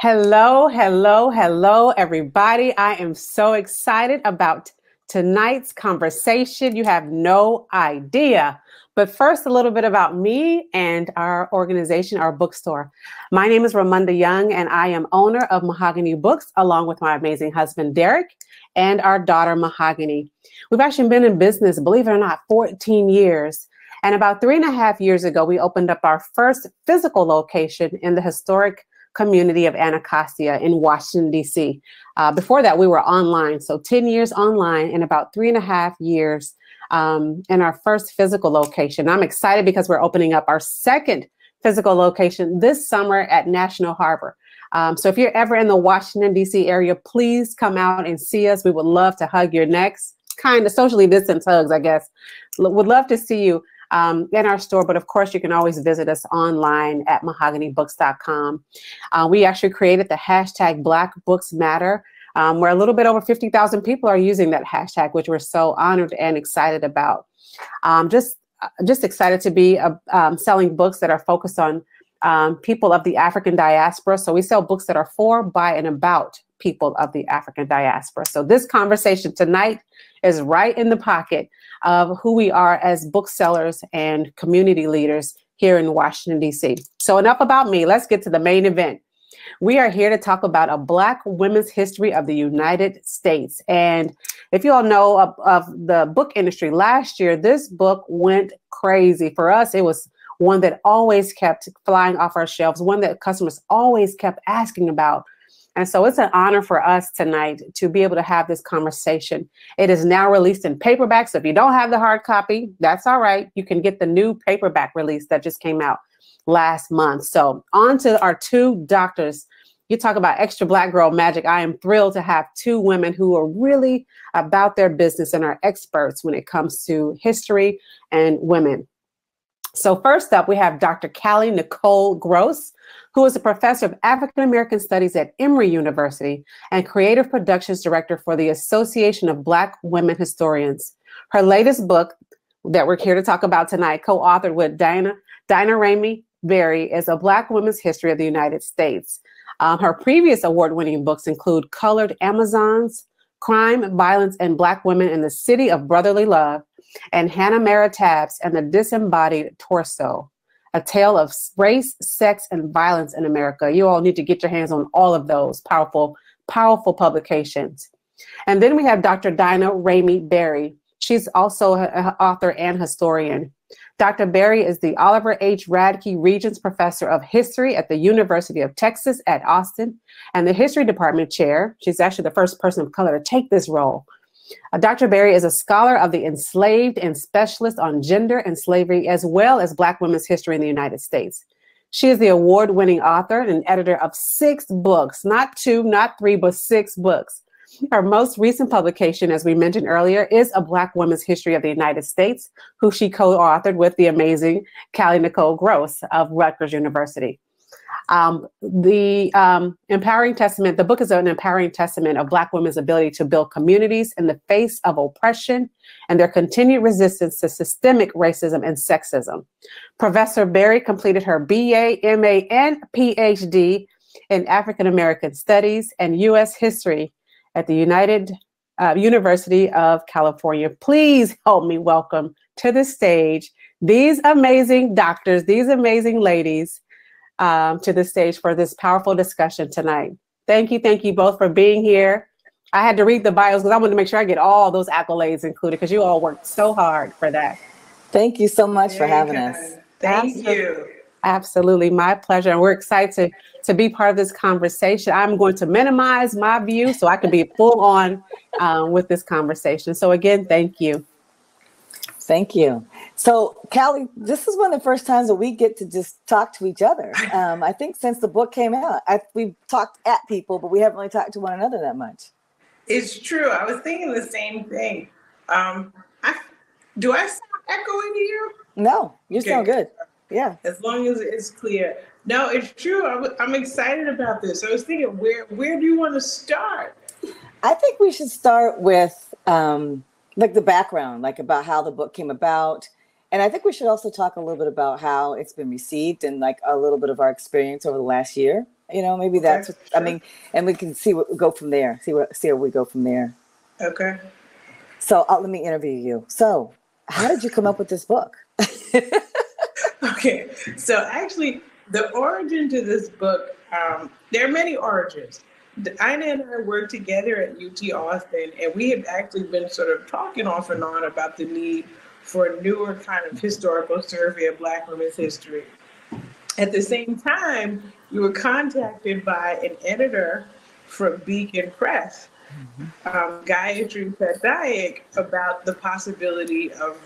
Hello, hello, hello, everybody. I am so excited about tonight's conversation. You have no idea. But first, a little bit about me and our organization, our bookstore. My name is Ramunda Young, and I am owner of Mahogany Books, along with my amazing husband, Derek, and our daughter, Mahogany. We've actually been in business, believe it or not, 14 years. And about three and a half years ago, we opened up our first physical location in the historic community of Anacostia in Washington, D.C. Uh, before that, we were online. So 10 years online and about three and a half years um, in our first physical location. I'm excited because we're opening up our second physical location this summer at National Harbor. Um, so if you're ever in the Washington, D.C. area, please come out and see us. We would love to hug your necks, kind of socially distance hugs, I guess. L- would love to see you um, in our store, but of course, you can always visit us online at mahoganybooks.com. Uh, we actually created the hashtag Black Books Matter. Um, where a little bit over 50,000 people are using that hashtag, which we're so honored and excited about. Um, just, uh, just excited to be uh, um, selling books that are focused on um, people of the African diaspora. So we sell books that are for, by, and about people of the African diaspora. So this conversation tonight is right in the pocket of who we are as booksellers and community leaders here in Washington, D.C. So, enough about me. Let's get to the main event. We are here to talk about a Black women's history of the United States. And if you all know of, of, the book industry, last year, this book went crazy. For us, it was one that always kept flying off our shelves, one that customers always kept asking about. And so it's an honor for us tonight to be able to have this conversation. It is now released in paperback. So if you don't have the hard copy, that's all right. You can get the new paperback release that just came out last month. So on to our two doctors. You talk about extra black girl magic. I am thrilled to have two women who are really about their business and are experts when it comes to history and women. So first up, we have Dr. Kali Nicole Gross who is a professor of African American Studies at Emory University and creative productions director for the Association of Black Women Historians. Her latest book that we're here to talk about tonight, co-authored with Daina, Daina Ramey Berry, is a Black women's history of the United States. Um, her previous award-winning books include Colored Amazons, Crime, Violence, and Black Women in the City of Brotherly Love, and Hannah Mary Tabbs and the Disembodied Torso a tale of race, sex, and violence in America. You all need to get your hands on all of those powerful, powerful publications. And then we have Dr. Daina Ramey Berry. She's also an author and historian. Dr. Berry is the Oliver H. Radkey Regents Professor of History at the University of Texas at Austin and the History Department Chair. She's actually the first person of color to take this role. Uh, Dr. Berry is a scholar of the enslaved and specialist on gender and slavery, as well as Black women's history in the United States. She is the award winning author and editor of six books, not two, not three, but six books. Her most recent publication, as we mentioned earlier, is A Black Woman's History of the United States, who she co authored with the amazing Kali Nicole Gross of Rutgers University. Um, the um, empowering testament, the book is an empowering testament of Black women's ability to build communities in the face of oppression and their continued resistance to systemic racism and sexism. Professor Berry completed her BA, MA, and PhD in African American Studies and U.S. History at the United uh, University of California. Please help me welcome to the stage these amazing doctors, these amazing ladies um, to the stage for this powerful discussion tonight. Thank you, thank you both for being here. I had to read the bios because I wanted to make sure I get all those accolades included because you all worked so hard for that. Thank you so much for having us. Thank Absolutely. you. Absolutely, my pleasure. And we're excited to, to be part of this conversation. I'm going to minimize my view so I can be full on um, with this conversation. So, again, thank you. Thank you. So, Kali, this is one of the first times that we get to just talk to each other. Um, I think since the book came out, I, we've talked at people, but we haven't really talked to one another that much. It's true. I was thinking the same thing. Um, I, do I sound echoing to you? No, you okay. sound good. Yeah. As long as it's clear. No, it's true. i w- I'm excited about this. I was thinking, where where do you want to start? I think we should start with um, like the background, like about how the book came about, and I think we should also talk a little bit about how it's been received and like a little bit of our experience over the last year. You know, maybe Okay, that's. What, I mean, and we can see what we go from there. See what see where we go from there. Okay. So uh, let me interview you. So, how did you come up with this book? Okay. So actually, the origin to this book, um, there are many origins. Ina and I worked together at UT Austin, and we had actually been sort of talking off and on about the need for a newer kind of historical survey of Black women's history. At the same time, we were contacted by an editor from Beacon Press, um, Gayatri Patnaik, about the possibility of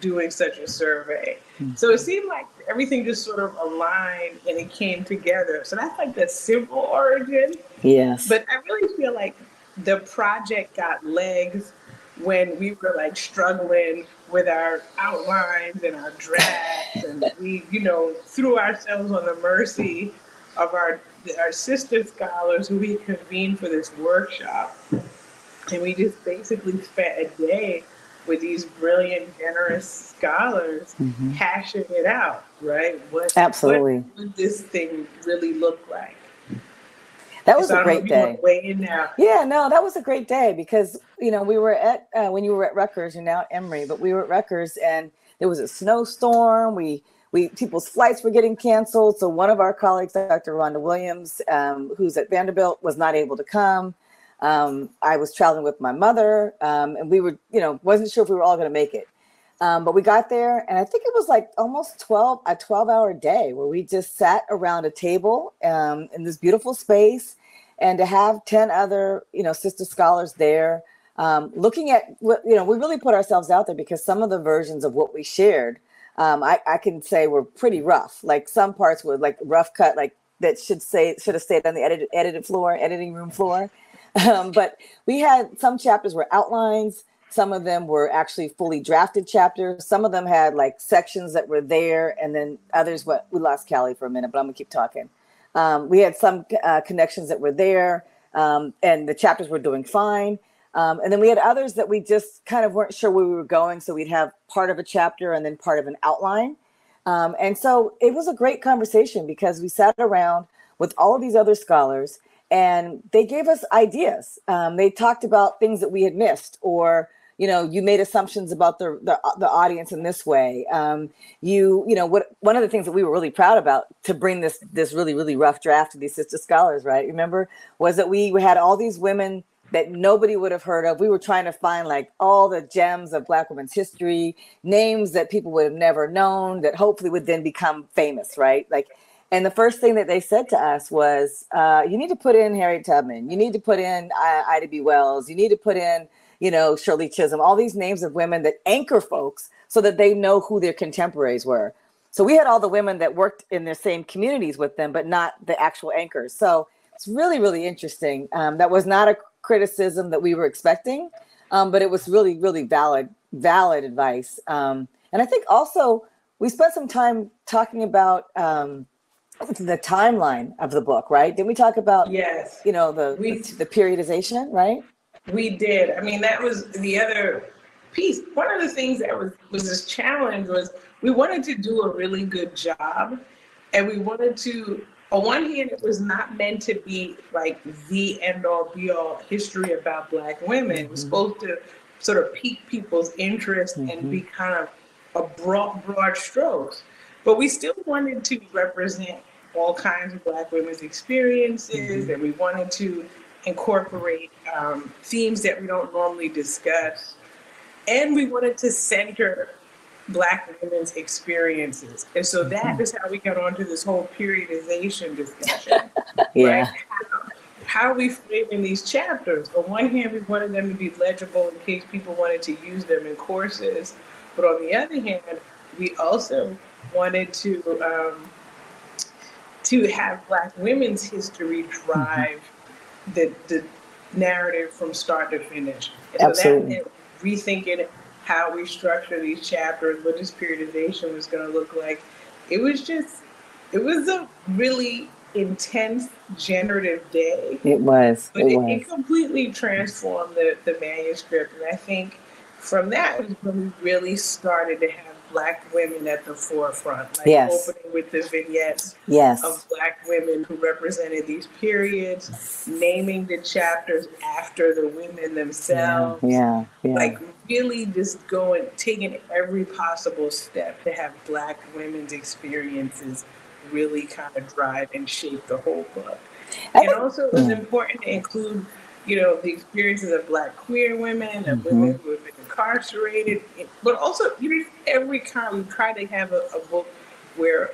doing such a survey. So it seemed like everything just sort of aligned and it came together. So that's like the simple origin. Yes. But I really feel like the project got legs when we were like struggling with our outlines and our drafts, and we, you know, threw ourselves on the mercy of our our sister scholars who we convened for this workshop, and we just basically spent a day with these brilliant, generous scholars Mhm. hashing it out. Right? What Absolutely. What would this thing really look like? That was a great if you wanna day. Weigh in now. Yeah, no, that was a great day because you know we were at uh, when you were at Rutgers, you're now at Emory, but we were at Rutgers and there was a snowstorm. We we people's flights were getting canceled, so one of our colleagues, Dr. Rhonda Williams, um, who's at Vanderbilt, was not able to come. Um, I was traveling with my mother, um, and we were you know wasn't sure if we were all going to make it. Um, but we got there, and I think it was like almost 12, a 12 hour day where we just sat around a table um, in this beautiful space. And to have 10 other, you know, sister scholars there, um, looking at what, you know, we really put ourselves out there because some of the versions of what we shared, um, I, I can say were pretty rough. Like some parts were like rough cut, like that should say, should have stayed on the edited, edited floor, editing room floor. Um, but we had some chapters were outlines, some of them were actually fully drafted chapters. Some of them had like sections that were there, and then others. What we lost Kali for a minute, but I'm gonna keep talking. Um, we had some uh, connections that were there, um, and the chapters were doing fine. Um, and then we had others that we just kind of weren't sure where we were going, so we'd have part of a chapter and then part of an outline. Um, and so it was a great conversation because we sat around with all of these other scholars and they gave us ideas. Um, they talked about things that we had missed, or you know, you made assumptions about the the, the audience in this way. Um, you, you know, what one of the things that we were really proud about to bring this this really really rough draft to these sister scholars, right? Remember, was that we had all these women that nobody would have heard of. We were trying to find like all the gems of Black women's history, names that people would have never known that hopefully would then become famous, right? Like, and the first thing that they said to us was, uh, "You need to put in Harriet Tubman. You need to put in uh, Ida B. Wells. You need to put in, you know, Shirley Chisholm. All these names of women that anchor folks so that they know who their contemporaries were." So we had all the women that worked in the same communities with them, but not the actual anchors. So it's really, really interesting. Um, that was not a criticism that we were expecting, um, but it was really, really valid, valid advice. Um, and I think also we spent some time talking about um, the timeline of the book, right? Didn't we talk about, Yes. you know, the, We- the the periodization, right? We did. I mean, that was the other piece. One of the things that was was this challenge was we wanted to do a really good job, and we wanted to. On one hand, it was not meant to be like the end all be all history about Black women. It was Mhm. supposed to sort of pique people's interest and Mhm. be kind of a broad, broad strokes. But we still wanted to represent all kinds of Black women's experiences, Mhm. and we wanted to incorporate um, themes that we don't normally discuss. And we wanted to center Black women's experiences. And so that Mhm. is how we got onto this whole periodization discussion. Yeah. Right? How, are we framing these chapters? On one hand, we wanted them to be legible in case people wanted to use them in courses. But on the other hand, we also wanted to um, to have Black women's history drive the, the narrative from start to finish. And so Absolutely. that rethinking how we structure these chapters, what this periodization was going to look like. It was just, it was a really intense, generative day. It was. But It it, was. it completely transformed the, the manuscript. And I think from that was when we really started to have black women at the forefront. Like yes. opening with the vignettes yes. of black women who represented these periods, naming the chapters after the women themselves. Yeah, yeah. yeah. Like really just going, taking every possible step to have black women's experiences really kind of drive and shape the whole book. And also it was important to include you know, the experiences of Black queer women, of mm-hmm. women who have been incarcerated, but also, you know, every time We try to have a, a, book where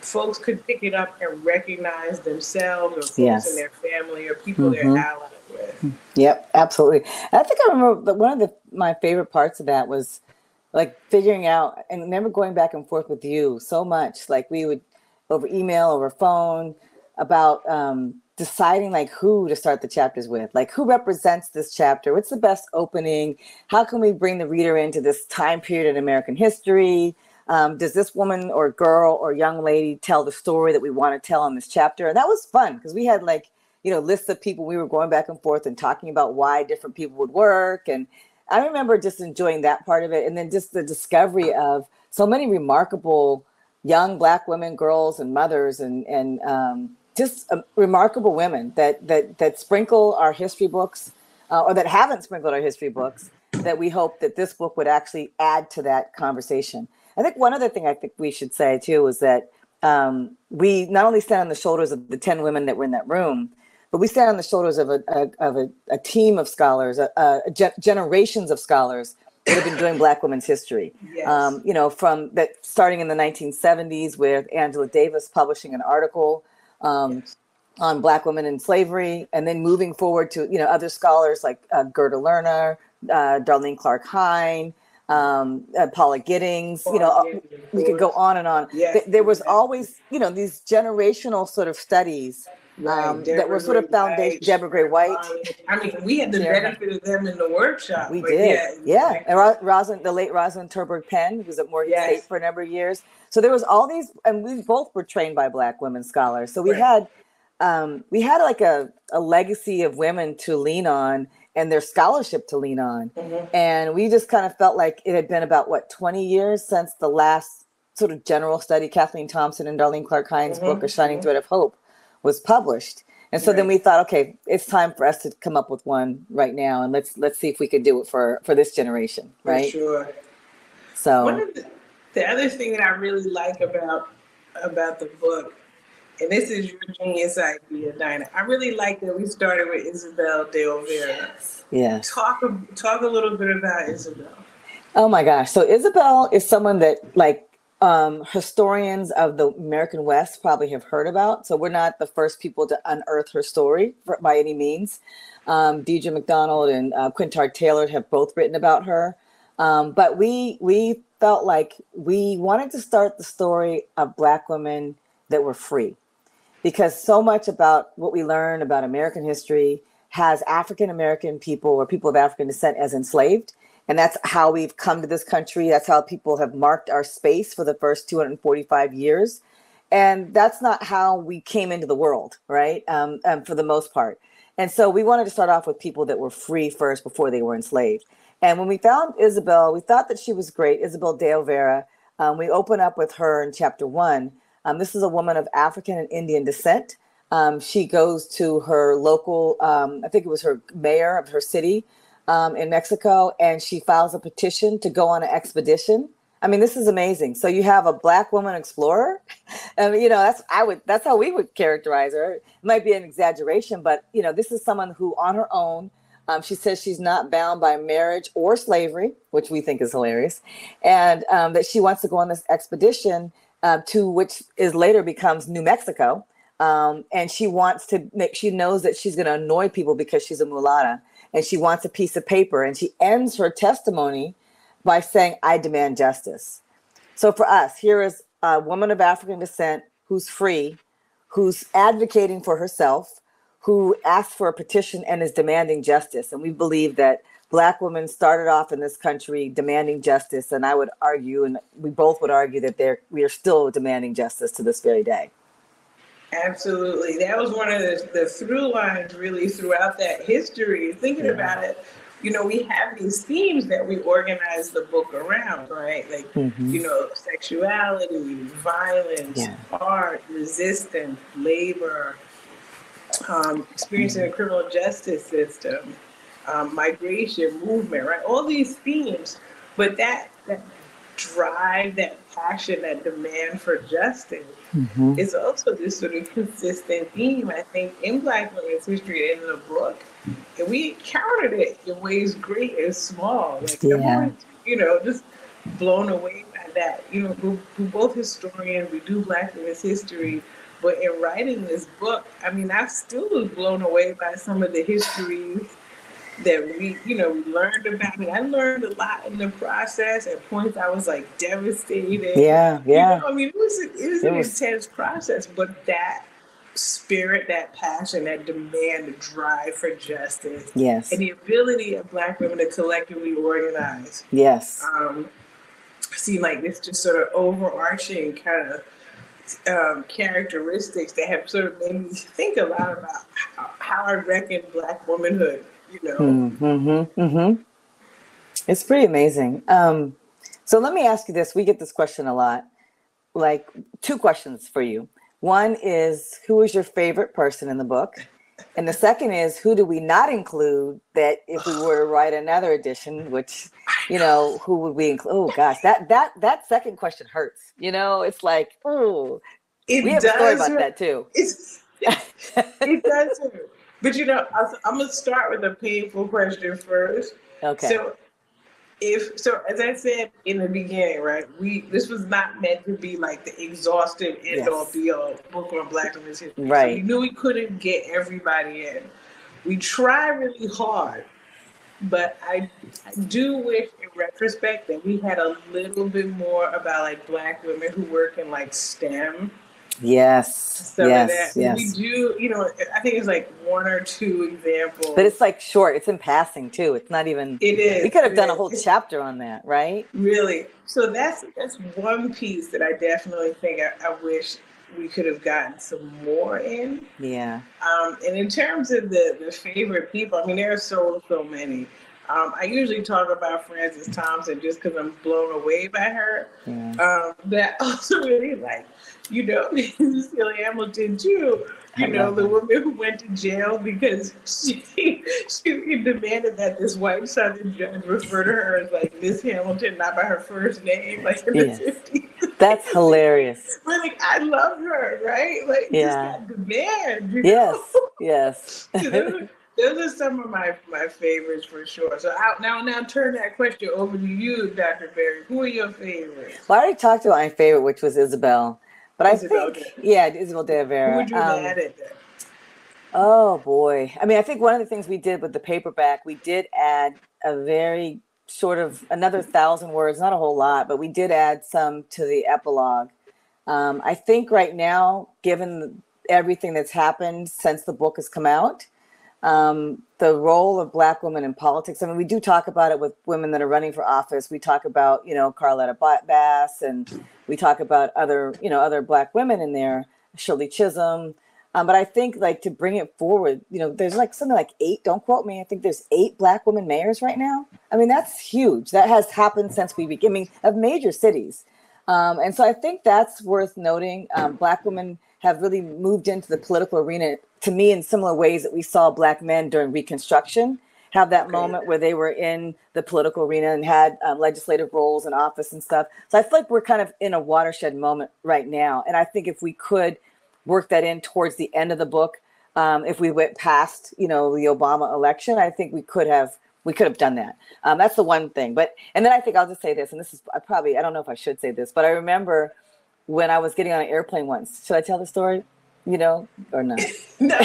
folks could pick it up and recognize themselves or folks yes. in their family or people mm-hmm. they're allied with. Yep, absolutely. I think I remember one of the my favorite parts of that was like figuring out and remember going back and forth with you so much. Like we would over email, over phone about um, deciding like who to start the chapters with. Like who represents this chapter? What's the best opening? How can we bring the reader into this time period in american history? Um, does this woman or girl or young lady tell the story that we want to tell in this chapter? And that was fun because we had like you know lists of people we were going back and forth and talking about why different people would work. And i remember just enjoying that part of it. And then just the discovery of so many remarkable young black women girls and mothers and and um, just uh, remarkable women that that that sprinkle our history books uh, or that haven't sprinkled our history books that we hope that this book would actually add to that conversation i think one other thing i think we should say too is that um, we not only stand on the shoulders of the 10 women that were in that room but we stand on the shoulders of a, a of a, a, team of scholars a, ge- generations of scholars that have been doing black women's history yes. um, you know from that starting in the 1970s with angela davis publishing an article um, on Black women in slavery, and then moving forward to you know other scholars like uh, Gerda Lerner, uh, Darlene Clark Hine, um, uh, Paula Giddings. Paula you know, Giddings, we could go on and on. Yes. there was always you know these generational sort of studies. Um, that were sort of foundation. Deborah Gray White. I mean, we had the benefit of them in the workshop. We did, yeah. yeah. And Rosalyn, the late Rosalyn Terborg-Penn, who was at Morgan yes. State for a number of years. So there was all these, and we both were trained by Black women scholars. So we right. had, um, we had like a, a legacy of women to lean on and their scholarship to lean on. Mm-hmm. And we just kind of felt like it had been about what 20 years since the last sort of general study, Kathleen Thompson and Darlene Clark Hine's mm-hmm. book, A Shining mm-hmm. Thread of Hope, was published. And so right. then we thought, okay, it's time for us to come up with one right now, and let's let's see if we could do it for for this generation, right? For sure. So one of the, the other thing that I really like about about the book, and this is your genius idea, Daina. I really like that we started with Isabel de Olvera. Yeah. Talk talk a little bit about Isabel. Oh my gosh! So Isabel is someone that like um, historians of the American West probably have heard about. So we're not the first people to unearth her story for, by any means. Um, Dedra McDonald and uh, Quintard Taylor have both written about her. Um, but we we felt like we wanted to start the story of Black women that were free, because so much about what we learn about American history has African American people or people of African descent as enslaved. And that's how we've come to this country. That's how people have marked our space for the first 245 years. And that's not how we came into the world, right? Um, um, for the most part. And so we wanted to start off with people that were free first before they were enslaved. And when we found Isabel, we thought that she was great, Isabel de Olvera. Um, we open up with her in chapter one. Um, this is a woman of African and Indian descent. Um, she goes to her local, um, I think it was her mayor of her city um, in Mexico, and she files a petition to go on an expedition. I mean, this is amazing. So you have a black woman explorer. I you know, that's I would that's how we would characterize her. It might be an exaggeration, but you know, this is someone who on her own um, she says she's not bound by marriage or slavery, which we think is hilarious, and um, that she wants to go on this expedition uh, to which is later becomes New Mexico. Um, and she wants to make, she knows that she's going to annoy people because she's a mulatta and she wants a piece of paper. And she ends her testimony by saying, I demand justice. So for us, here is a woman of African descent who's free, who's advocating for herself, who asked for a petition and is demanding justice. And we believe that Black women started off in this country demanding justice. And I would argue, and we both would argue, that we are still demanding justice to this very day. Absolutely. That was one of the, the through lines really throughout that history. Thinking yeah. about it you know, we have these themes that we organize the book around, right? Like, mm-hmm. you know, sexuality, violence, yeah. art, resistance, labor, um, experiencing mm-hmm. the criminal justice system, um, migration, movement, right? All these themes, but that that drive, that passion, that demand for justice mm-hmm. is also this sort of consistent theme, I think, in Black women's history and in the book. And we encountered it in ways great and small. Like, yeah. you know, just blown away by that. You know, we're, we're both historians, we do Black women's history. But in writing this book, I mean, I still was blown away by some of the histories that we, you know, we learned about it. I learned a lot in the process. At points, I was like devastated. Yeah, yeah. You know, I mean, it was it was it an was... intense process, but that spirit, that passion, that demand, the drive for justice, yes, and the ability of Black women to collectively organize, yes, um, seem like this just sort of overarching kind of. Um, characteristics that have sort of made me think a lot about how, how I reckon Black womanhood you know. Mm-hmm, mm-hmm. It's pretty amazing. Um, so let me ask you this. We get this question a lot. Like two questions for you. One is who is your favorite person in the book? And the second is who do we not include that if we were to write another edition, which you know, who would we include? Oh gosh, that that that second question hurts. You know, it's like, oh it we have a story about that too. It's, it does hurt. But you know, I'm gonna start with a painful question first. Okay. So, if so, as I said in the beginning, right? We this was not meant to be like the exhaustive end yes. all be all book on Black women's history. Right. So we knew we couldn't get everybody in. We try really hard, but I, I do wish, in retrospect, that we had a little bit more about like Black women who work in like STEM Yes. So yes. Yes. We do, you know, I think it's like one or two examples. But it's like short. It's in passing too. It's not even. It is. We could have done is. a whole chapter on that, right? Really. So that's that's one piece that I definitely think I, I wish we could have gotten some more in. Yeah. Um, and in terms of the the favorite people, I mean, there are so so many. Um, I usually talk about Frances Thompson just because I'm blown away by her. Yeah. Um, but also really like you know, Cecilia Hamilton too. You know, the woman who went to jail because she she demanded that this white Southern judge refer to her as like Miss Hamilton, not by her first name, like in yes. the 50s. That's hilarious. like, I love her, right? Like, yeah. just that demand. You yes, know? yes. those, are some of my my favorites for sure. So I, now now turn that question over to you, Dr. Berry. Who are your favorites? Well, I already talked about my favorite, which was Isabel. But Isabel I think, yeah, Isabel de Vera. Would you um, add it? Oh boy. I mean, I think one of the things we did with the paperback, we did add a very sort of another thousand words, not a whole lot, but we did add some to the epilogue. Um, I think right now, given everything that's happened since the book has come out, um, the role of Black women in politics. I mean, we do talk about it with women that are running for office. We talk about, you know, Charlotta Bass, and we talk about other, you know, other Black women in there, Shirley Chisholm. Um, but I think, like, to bring it forward, you know, there's like something like eight. Don't quote me. I think there's eight Black women mayors right now. I mean, that's huge. That has happened since we began. I mean, of major cities. Um, and so I think that's worth noting. Um, black women have really moved into the political arena to me in similar ways that we saw black men during reconstruction have that okay. moment where they were in the political arena and had um, legislative roles and office and stuff so i feel like we're kind of in a watershed moment right now and i think if we could work that in towards the end of the book um, if we went past you know the obama election i think we could have we could have done that um, that's the one thing but and then i think i'll just say this and this is I probably i don't know if i should say this but i remember when I was getting on an airplane once. Should I tell the story? You know, or not? no,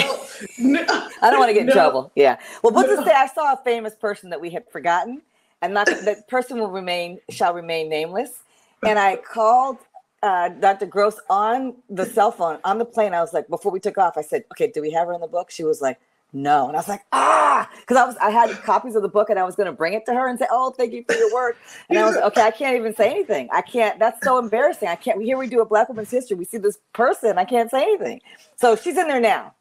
no. I don't want to get in no. trouble. Yeah. Well, let's no. say I saw a famous person that we had forgotten, and not that person will remain shall remain nameless. And I called uh, Dr. Gross on the cell phone on the plane. I was like, before we took off, I said, "Okay, do we have her in the book?" She was like, no. And I was like, ah, because I was I had copies of the book and I was going to bring it to her and say, oh, thank you for your work. And I was like, okay, I can't even say anything. I can't. That's so embarrassing. I can't. Here we do a Black woman's history. We see this person. I can't say anything. So she's in there now.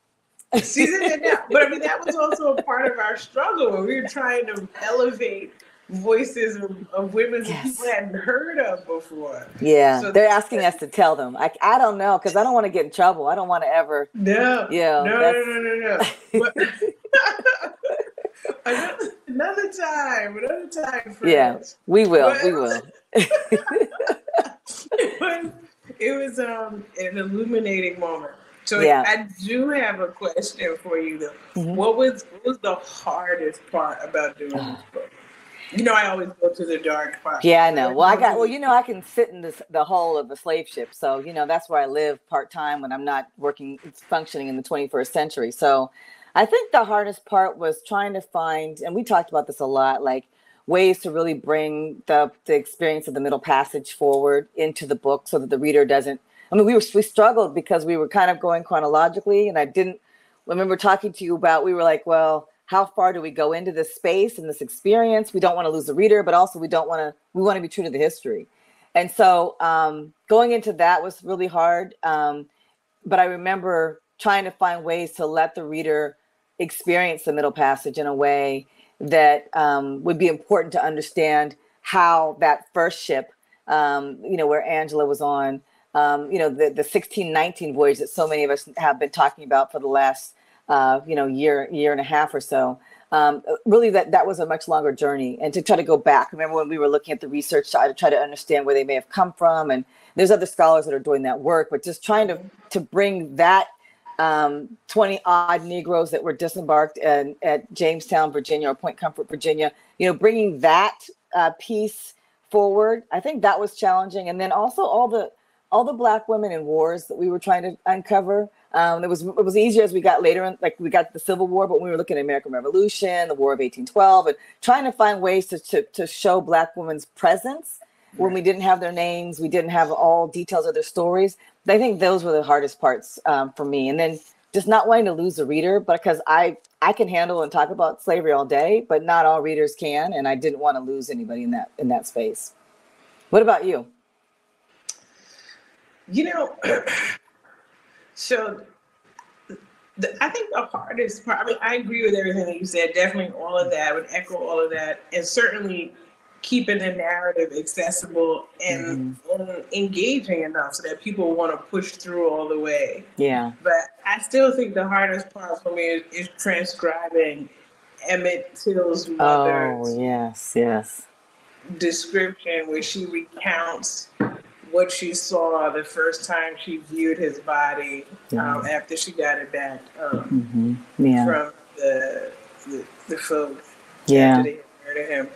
She's in there now. But I mean, that was also a part of our struggle when we were trying to elevate voices of, women yes. people hadn't heard of before. Yeah, so they're asking us to tell them. I, I don't know because I don't want to get in trouble. I don't want to ever. No. Yeah. No, no, no, no, no. another, another time, another time. Friends. Yeah, we will. But, we will. it was um, an illuminating moment. So yeah. I do have a question for you though. Mm-hmm. What was what was the hardest part about doing this book? You know, I always go to the dark part. Yeah, I know. Well, I got well, you know, I can sit in this the hull of the slave ship, so you know that's where I live part time when I'm not working, functioning in the 21st century. So, I think the hardest part was trying to find, and we talked about this a lot, like ways to really bring the the experience of the Middle Passage forward into the book, so that the reader doesn't. I mean, we were we struggled because we were kind of going chronologically, and I didn't I remember talking to you about. We were like, well how far do we go into this space and this experience? We don't want to lose the reader, but also we don't want to, we want to be true to the history. And so um, going into that was really hard. Um, but I remember trying to find ways to let the reader experience the middle passage in a way that um, would be important to understand how that first ship, um, you know, where Angela was on, um, you know, the, the 1619 voyage that so many of us have been talking about for the last uh, you know, year year and a half or so. Um, really, that that was a much longer journey, and to try to go back. Remember when we were looking at the research to try to understand where they may have come from, and there's other scholars that are doing that work, but just trying to to bring that um, 20 odd Negroes that were disembarked at, at Jamestown, Virginia, or Point Comfort, Virginia. You know, bringing that uh, piece forward, I think that was challenging, and then also all the all the Black women in wars that we were trying to uncover. Um, it was it was easier as we got later, in, like we got the Civil War, but we were looking at American Revolution, the War of 1812, and trying to find ways to to, to show Black women's presence when we didn't have their names, we didn't have all details of their stories. I think those were the hardest parts um, for me, and then just not wanting to lose the reader, but because I I can handle and talk about slavery all day, but not all readers can, and I didn't want to lose anybody in that in that space. What about you? You know, So the, I think the hardest part, I mean, I agree with everything that you said, definitely all of that, I would echo all of that, and certainly keeping the narrative accessible and, mm-hmm. and, engaging enough so that people want to push through all the way. Yeah. But I still think the hardest part for me is, is transcribing Emmett Till's mother's. Oh, yes, yes. Description where she recounts what she saw the first time she viewed his body um, after she got it back um, mm-hmm. yeah. from the, the, the folks yeah. after they murdered him,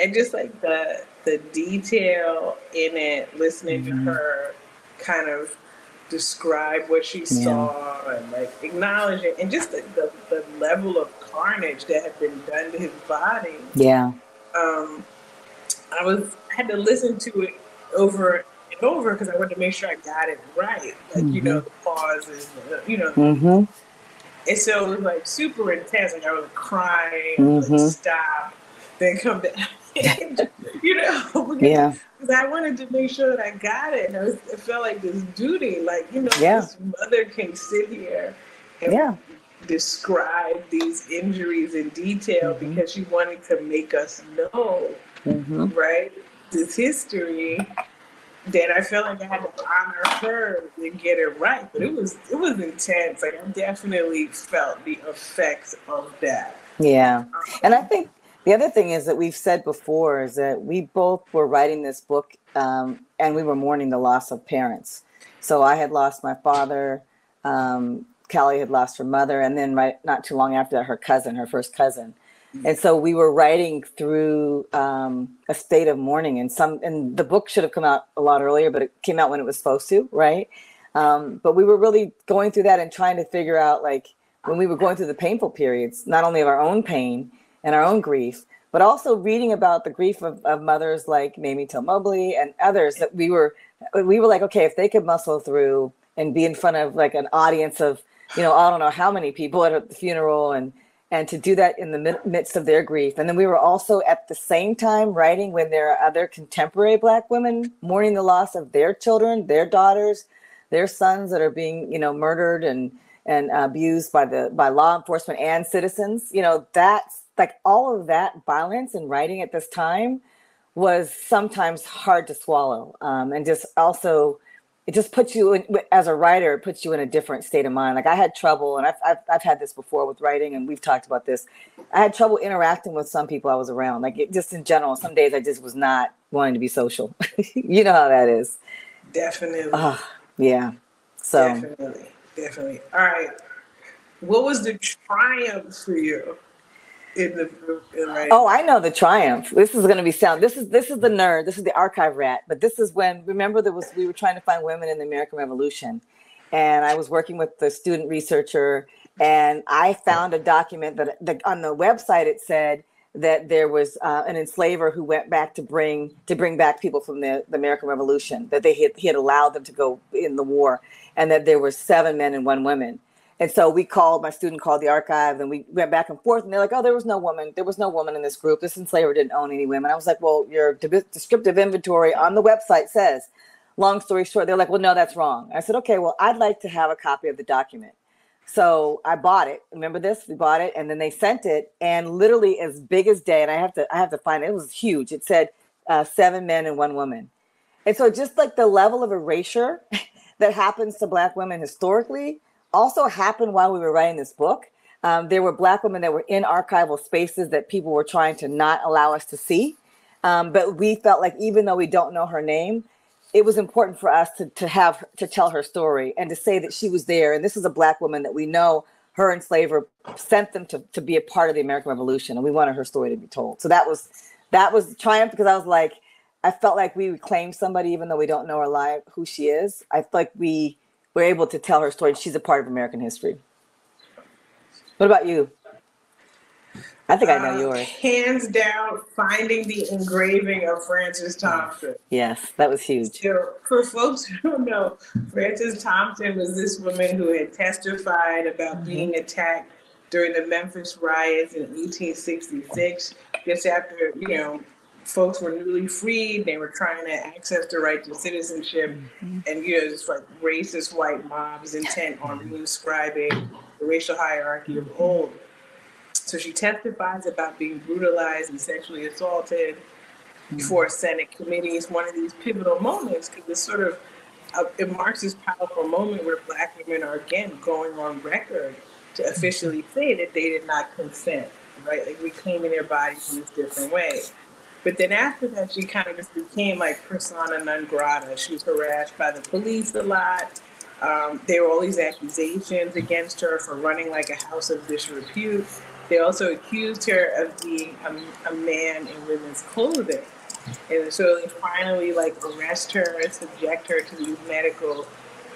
and just like the the detail in it, listening mm-hmm. to her kind of describe what she yeah. saw and like acknowledge it, and just the, the, the level of carnage that had been done to his body. Yeah. Um, I was had to listen to it over over because I wanted to make sure I got it right. Like, mm-hmm. you know, the pauses, you know. Mm-hmm. And so it was like super intense. Like I was crying, mm-hmm. like, stop, then come back. you know, yeah. Because I wanted to make sure that I got it. And it, was, it felt like this duty, like, you know, yeah. this mother can sit here and yeah. describe these injuries in detail mm-hmm. because she wanted to make us know, mm-hmm. right? This history that I felt like I had to honor her and get it right. But it was it was intense. Like I definitely felt the effects of that. Yeah, and I think the other thing is that we've said before is that we both were writing this book um, and we were mourning the loss of parents. So I had lost my father. Um, Kali had lost her mother, and then right not too long after that, her cousin, her first cousin and so we were writing through um, a state of mourning and some and the book should have come out a lot earlier but it came out when it was supposed to right? Um, but we were really going through that and trying to figure out like when we were going through the painful periods not only of our own pain and our own grief but also reading about the grief of, of mothers like mamie till mobley and others that we were we were like okay if they could muscle through and be in front of like an audience of you know i don't know how many people at a funeral and and to do that in the midst of their grief. And then we were also at the same time writing when there are other contemporary Black women mourning the loss of their children, their daughters, their sons that are being, you know, murdered and and abused by the by law enforcement and citizens. You know, that's like all of that violence and writing at this time was sometimes hard to swallow, um, and just also it just puts you in, as a writer it puts you in a different state of mind. Like i had trouble and I've, I've, I've had this before with writing and we've talked about this. I had trouble interacting with some people i was around. Like it, just in general some days i just was not wanting to be social. You know how that is. Definitely. Uh, yeah. So definitely. Definitely. All right. What was the triumph for you in the Oh, I know the triumph. This is going to be sound. This is this is the nerd. This is the archive rat. But this is when remember there was we were trying to find women in the American Revolution, and I was working with the student researcher, and I found a document that, that on the website it said that there was uh, an enslaver who went back to bring to bring back people from the, the American Revolution that they had, he had allowed them to go in the war, and that there were seven men and one woman and so we called, my student called the archive and we went back and forth. And they're like, oh, there was no woman. There was no woman in this group. This enslaver didn't own any women. I was like, well, your de- descriptive inventory on the website says. Long story short, they're like, well, no, that's wrong. I said, okay, well, I'd like to have a copy of the document. So I bought it. Remember this? We bought it and then they sent it. And literally as big as day, and I have to, I have to find it. It was huge. It said uh, seven men and one woman. And so just like the level of erasure that happens to black women historically, also happened while we were writing this book. Um, there were Black women that were in archival spaces that people were trying to not allow us to see. Um, but we felt like even though we don't know her name, it was important for us to, to have to tell her story and to say that she was there. And this is a Black woman that we know her enslaver sent them to, to be a part of the American Revolution. And we wanted her story to be told. So that was that was triumph because I was like, I felt like we reclaimed somebody, even though we don't know her live, who she is. I felt like we we're able to tell her story. She's a part of American history. What about you? I think I know uh, yours. Hands down, finding the engraving of Frances Thompson. Yes, that was huge. So, for folks who don't know, Frances Thompson was this woman who had testified about mm-hmm. being attacked during the Memphis riots in 1866, just after, you know, folks were newly freed. They were trying to access the right to citizenship, mm-hmm. and you know, just like racist white mobs intent on mm-hmm. reinscribing the racial hierarchy of old. So she testifies about being brutalized and sexually assaulted mm-hmm. before a Senate committee. It's one of these pivotal moments because it's sort of uh, it marks this powerful moment where Black women are again going on record to officially say that they did not consent, right? Like reclaiming their bodies in this different way. But then after that, she kind of just became like persona non grata. She was harassed by the police a lot. Um, there were all these accusations against her for running like a house of disrepute. They also accused her of being a, a man in women's clothing. And so they finally like arrest her and subject her to these medical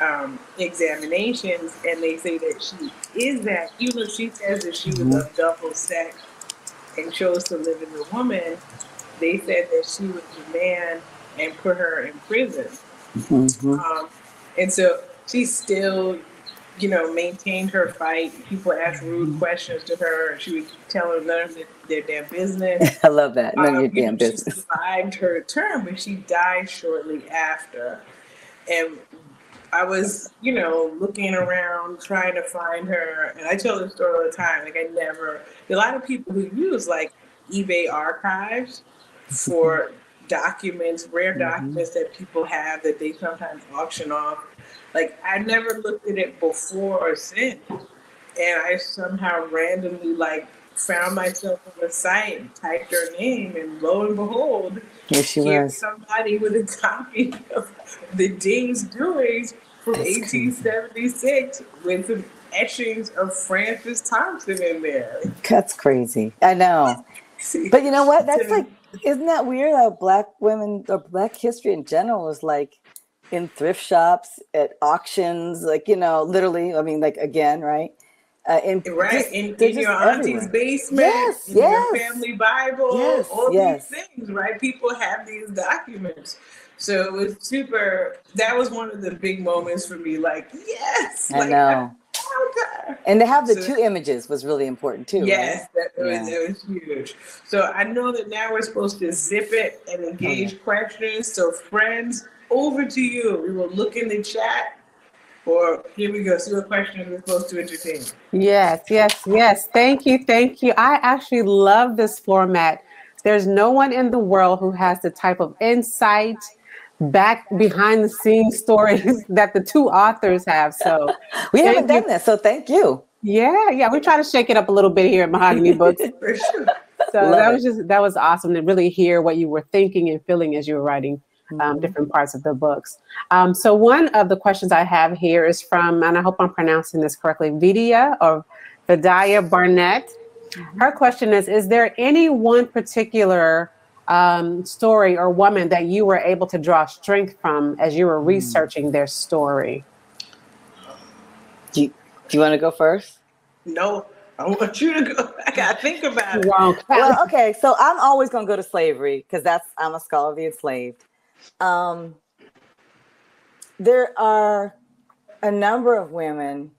um, examinations. And they say that she is that, even though she says that she was of double sex and chose to live as a woman, they said that she was a man and put her in prison. Mm-hmm. Um, and so she still, you know, maintained her fight. People asked rude questions to her, and she would tell them none of their, their damn business. I love that. None um, of your damn know, business. She survived her term, but she died shortly after. And I was, you know, looking around trying to find her, and I tell this story all the time. Like I never, a lot of people who use like eBay archives for documents, rare mm-hmm. documents mm-hmm. that people have that they sometimes auction off. Like I never looked at it before or since, and I somehow randomly like found myself on the site, typed her name, and lo and behold, yes, she was somebody with a copy of the Day's Doings from That's 1876 crazy. with some etchings of Frances Thompson in there. That's crazy. I know. But you know what? That's like isn't that weird how black women or black history in general is like in thrift shops, at auctions, like, you know, literally, I mean, like again, right? Uh, in, right just, in, in your auntie's everywhere. basement, yes, in yes. your family Bible, yes, all yes. these things, right? People have these documents. So it was super. That was one of the big moments for me. Like, yes, I like, know. And to have the so, two images was really important too. Yes, right? that was, yeah. was huge. So I know that now we're supposed to zip it and engage questions. So friends, over to you. We will look in the chat or here we go. See what questions we're supposed to entertain. Yes, yes, yes. Thank you, thank you. I actually love this format. There's no one in the world who has the type of insight, back behind the scenes stories that the two authors have. So we haven't done this, so thank you. Yeah, yeah. We try to shake it up a little bit here at Mahogany Books. For sure. So Love that it. was just that was awesome to really hear what you were thinking and feeling as you were writing um, Mhm. different parts of the books. Um, so one of the questions I have here is from, and I hope I'm pronouncing this correctly, Vidia or Vidaya Barnett. Her question is: Is there any one particular um, story or woman that you were able to draw strength from as you were researching their story? Do you, do you want to go first? No, I want you to go. I gotta think about it. Wow. well, okay, so I'm always going to go to slavery because that's I'm a scholar of the enslaved. Um, there are a number of women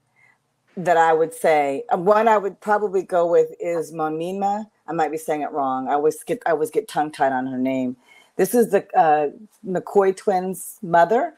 that I would say uh, one I would probably go with is Mamima. I might be saying it wrong. I always get I always get tongue tied on her name. This is the uh, McCoy twins' mother,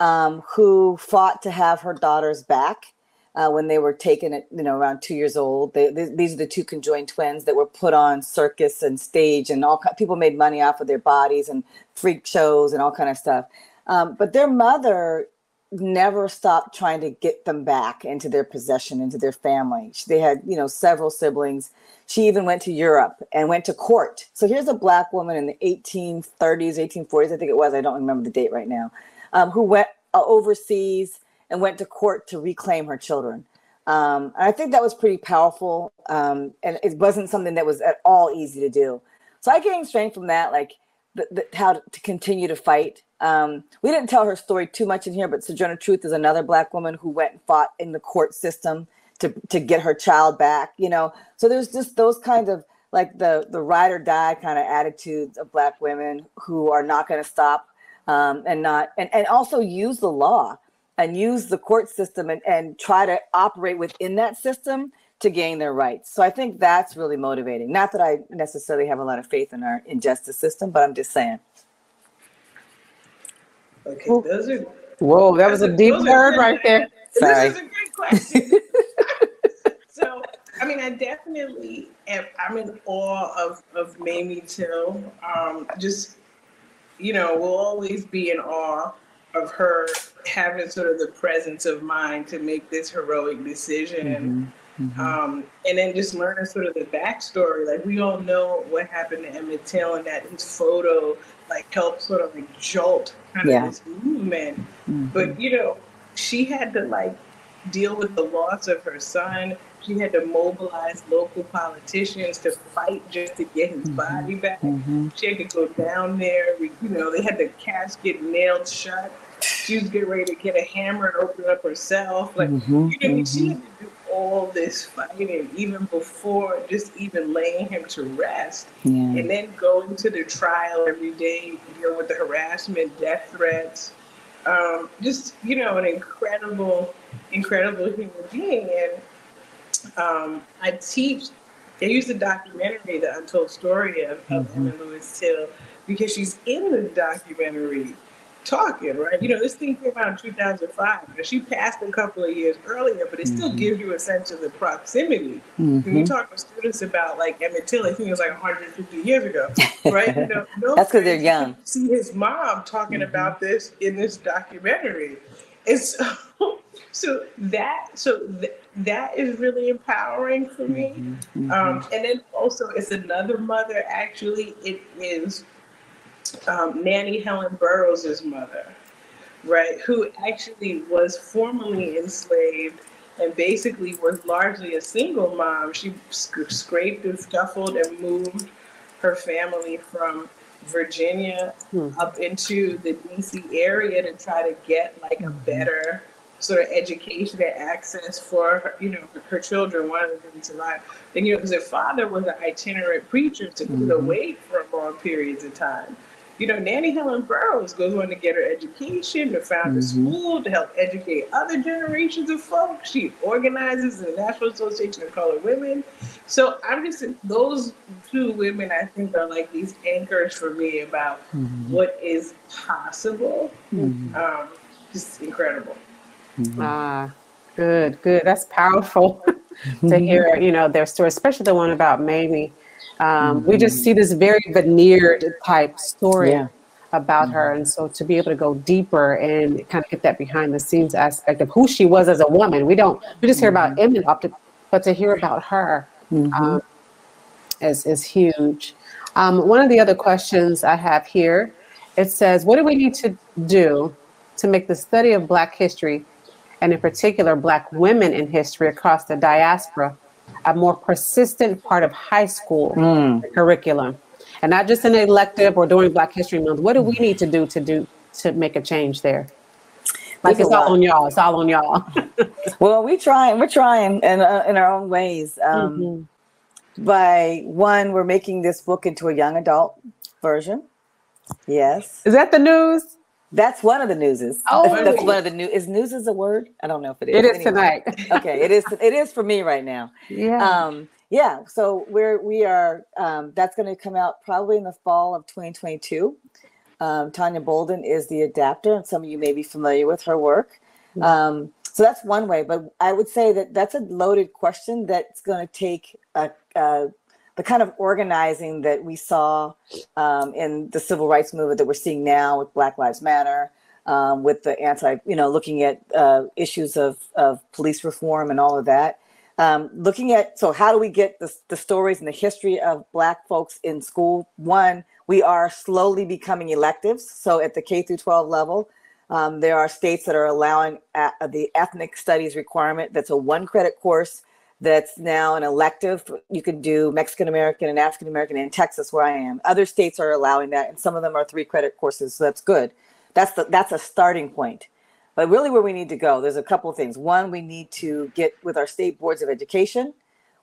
um, who fought to have her daughters back uh, when they were taken at you know around two years old. They, th- these are the two conjoined twins that were put on circus and stage, and all people made money off of their bodies and freak shows and all kind of stuff. Um, but their mother never stopped trying to get them back into their possession, into their family. They had you know several siblings. She even went to Europe and went to court. So here's a black woman in the 1830s, 1840s, I think it was. I don't remember the date right now, um, who went uh, overseas and went to court to reclaim her children. Um, and I think that was pretty powerful. Um, and it wasn't something that was at all easy to do. So I gained strength from that, like the, the, how to, to continue to fight. Um, we didn't tell her story too much in here, but Sojourner Truth is another black woman who went and fought in the court system to, to get her child back, you know? So there's just those kind of like the, the ride or die kind of attitudes of black women who are not going to stop um, and not, and, and also use the law and use the court system and, and try to operate within that system to gain their rights. So I think that's really motivating. Not that I necessarily have a lot of faith in our injustice system, but I'm just saying. Okay, those are Whoa, that was a deep word right there. Sorry. This is a great question. so, I mean, I definitely am. I'm in awe of of Mamie Till. Um, just, you know, we'll always be in awe of her having sort of the presence of mind to make this heroic decision. Um, and then just learning sort of the backstory. Like we all know what happened to Emmett Till and that his photo like help sort of like jolt kind Yeah. of this movement. Mhm. But you know, she had to like deal with the loss of her son. She had to mobilize local politicians to fight just to get his Mhm. body back. Mhm. She had to go down there. You know, they had the casket nailed shut. She was getting ready to get a hammer and open it up herself. Like, Mhm. you know, she Mhm. had to do all this fighting even before just even laying him to rest Yeah. and then going to the trial every day, dealing with the harassment, death threats. Um, just you know, an incredible, incredible human being. And um, I teach. They use the documentary, the untold story of, of Mhm. Emmett Louis Till, because she's in the documentary talking, right? You know, this thing came out in 2005. Now, she passed a couple of years earlier, but it still Mhm. gives you a sense of the proximity when you Mhm. talk to students about like Emmett Till, I think it was like 150 years ago, right? You know, no That's 'cause they're young. See his mom talking Mhm. about this in this documentary. It's so, so that so th- that is really empowering for me. Mhm. Um, and then also, it's another mother. Actually, it is um, Nannie Helen Burroughs' mother, right? Who actually was formerly enslaved and basically was largely a single mom. She sc- scraped and scuffled and moved her family from Virginia Hmm. up into the DC area to try to get like a better sort of education and access for her, you know her children. One of them to survive. And you know, because her father was an itinerant preacher, to Mhm. away for long periods of time. You know, Nannie Helen Burroughs goes on to get her education, to found a Mhm. school to help educate other generations of folks. She organizes the National Association of Colored Women. So I'm just those two women. I think are like these anchors for me about Mhm. what is possible. Mhm. Um, just incredible. Mm-hmm. Ah, good, good. That's powerful to hear, you know, their story, especially the one about Mamie. Um, mm-hmm. We just see this very veneered type story yeah. about mm-hmm. her. And so to be able to go deeper and kind of get that behind the scenes aspect of who she was as a woman, we don't, we just hear about mm-hmm. Emmett, but to hear about her mm-hmm. um, is, is huge. Um, one of the other questions I have here, it says, what do we need to do to make the study of Black history, and in particular Black women in history across the diaspora, a more persistent part of high school mm. curriculum? And not just an elective or during Black History Month. What do we need to do to do to make a change there? Like it's all on y'all. It's all on y'all. well, we trying. We're trying in uh, in our own ways. Um, mm-hmm by one, we're making this book into a young adult version. Yes. Is that the news? That's one of the newses. Oh, that's, one of the new. Is news is a word? I don't know if it is. It is anyway. tonight. okay, it is. It is for me right now. Yeah. Um, yeah. So we're we are. Um, that's going to come out probably in the fall of 2022. Um, Tonya Bolden is the adapter, and some of you may be familiar with her work. Mm-hmm. Um, so that's one way, but I would say that that's a loaded question that's going to take a, a, the kind of organizing that we saw um, in the civil rights movement that we're seeing now with Black Lives Matter, um, with the anti, you know, looking at uh, issues of, of police reform and all of that. Um, looking at, so how do we get the, the stories and the history of Black folks in school? One, we are slowly becoming electives. So at the K through 12 level, um, there are states that are allowing the ethnic studies requirement. That's a one credit course that's now an elective. You can do Mexican American and African American in Texas, where I am. Other states are allowing that, and some of them are three credit courses. So that's good. That's the that's a starting point. But really, where we need to go, there's a couple of things. One, we need to get with our state boards of education.